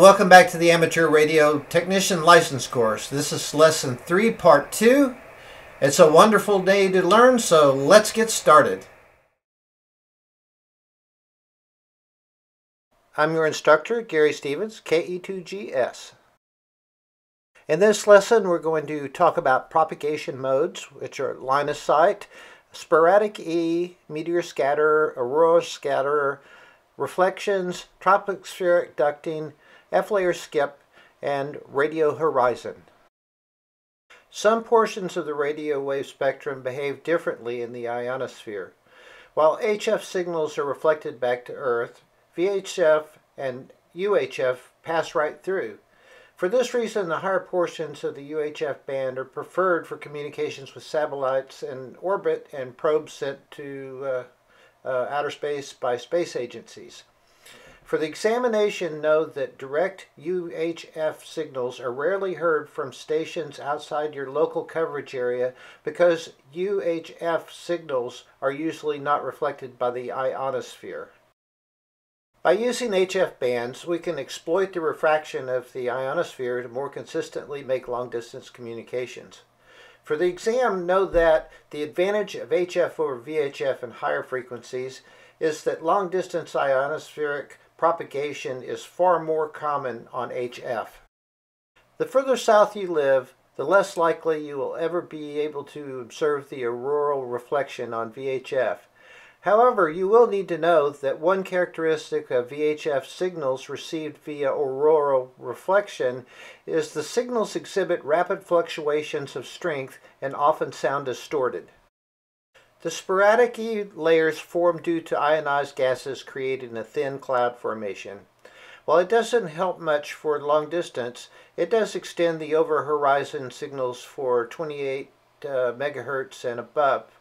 welcome back to the Amateur Radio Technician License Course. This is Lesson 3, Part 2. It's a wonderful day to learn, so let's get started. I'm your instructor, Gary Stevens, KE2GS. In this lesson, we're going to talk about propagation modes, which are line of sight, sporadic E, meteor scatter, aurora scatter, reflections, tropospheric ducting, F-layer skip, and radio horizon. Some portions of the radio wave spectrum behave differently in the ionosphere. While HF signals are reflected back to Earth, VHF and UHF pass right through. For this reason, the higher portions of the UHF band are preferred for communications with satellites in orbit and probes sent to uh, uh, outer space by space agencies. For the examination, note that direct UHF signals are rarely heard from stations outside your local coverage area because UHF signals are usually not reflected by the ionosphere. By using HF bands, we can exploit the refraction of the ionosphere to more consistently make long-distance communications. For the exam, know that the advantage of HF over VHF in higher frequencies is that long-distance ionospheric propagation is far more common on HF. The further south you live, the less likely you will ever be able to observe the auroral reflection on VHF. However, you will need to know that one characteristic of VHF signals received via auroral reflection is the signals exhibit rapid fluctuations of strength and often sound distorted. The sporadic E layers form due to ionized gases created in a thin cloud formation. While it doesn't help much for long distance, it does extend the over-horizon signals for 28 uh, megahertz and above.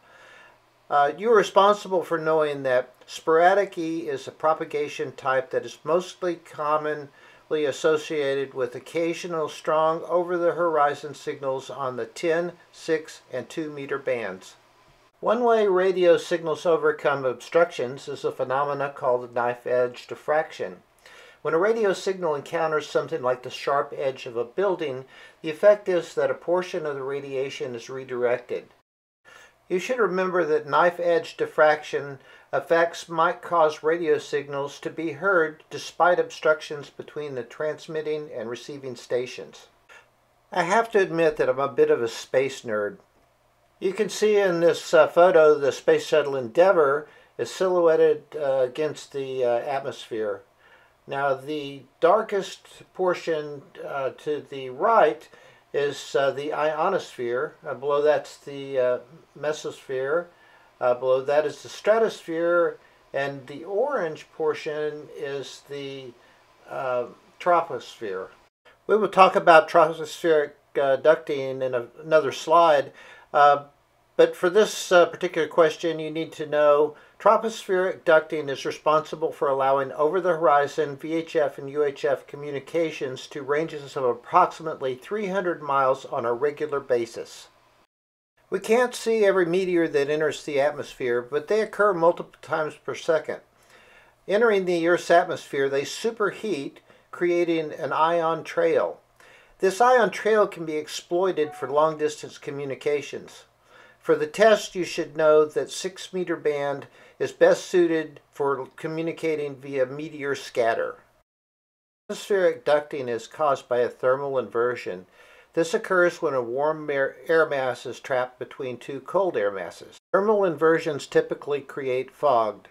Uh, you're responsible for knowing that sporadic E is a propagation type that is mostly commonly associated with occasional strong over-the-horizon signals on the 10, 6, and 2 meter bands. One way radio signals overcome obstructions is a phenomena called knife edge diffraction. When a radio signal encounters something like the sharp edge of a building, the effect is that a portion of the radiation is redirected. You should remember that knife edge diffraction effects might cause radio signals to be heard despite obstructions between the transmitting and receiving stations. I have to admit that I'm a bit of a space nerd. You can see in this uh, photo the Space Shuttle Endeavour is silhouetted uh, against the uh, atmosphere. Now the darkest portion uh, to the right is uh, the ionosphere. Uh, below that's the mesosphere. below that is the stratosphere. And the orange portion is the troposphere. We will talk about tropospheric ducting in a, another slide. Uh, but for this uh, particular question, you need to know tropospheric ducting is responsible for allowing over-the-horizon VHF and UHF communications to ranges of approximately 300 miles on a regular basis. We can't see every meteor that enters the atmosphere, but they occur multiple times per second. Entering the Earth's atmosphere, they superheat, creating an ion trail. This ion trail can be exploited for long-distance communications. For the test, you should know that 6 meter band is best suited for communicating via meteor scatter. Atmospheric ducting is caused by a thermal inversion. This occurs when a warm air, mass is trapped between two cold air masses. Thermal inversions typically create fog.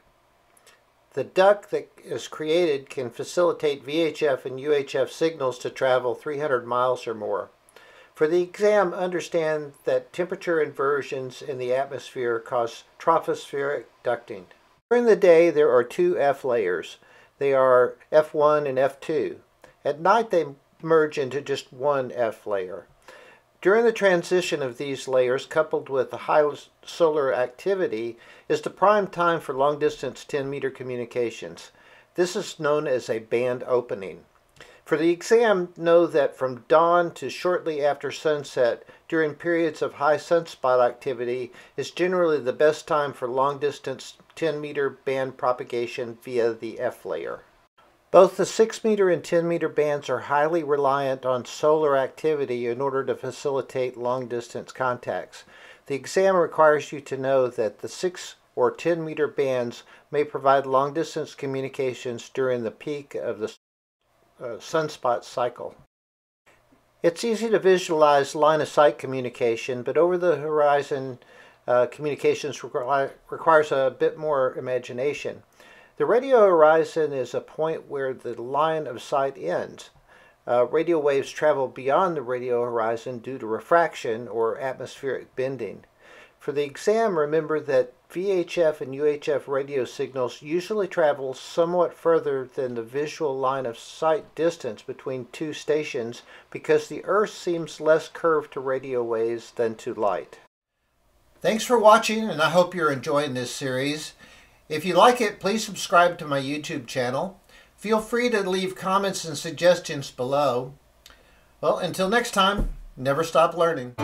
The duct that is created can facilitate VHF and UHF signals to travel 300 miles or more. For the exam, understand that temperature inversions in the atmosphere cause tropospheric ducting. During the day, there are two F layers. They are F1 and F2. At night, they merge into just one F layer. During the transition of these layers, coupled with the high solar activity, is the prime time for long-distance 10-meter communications. This is known as a band opening. For the exam, know that from dawn to shortly after sunset, during periods of high sunspot activity, is generally the best time for long-distance 10-meter band propagation via the F layer. Both the 6 meter and 10 meter bands are highly reliant on solar activity in order to facilitate long distance contacts. The exam requires you to know that the 6 or 10 meter bands may provide long distance communications during the peak of the uh, sunspot cycle. It's easy to visualize line of sight communication, but over the horizon uh, communications require, requires a bit more imagination. The radio horizon is a point where the line of sight ends. Uh, radio waves travel beyond the radio horizon due to refraction or atmospheric bending. For the exam, remember that VHF and UHF radio signals usually travel somewhat further than the visual line of sight distance between two stations because the Earth seems less curved to radio waves than to light. Thanks for watching, and I hope you're enjoying this series. If you like it, please subscribe to my YouTube channel. Feel free to leave comments and suggestions below. Well, until next time, never stop learning.